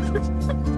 Yeah.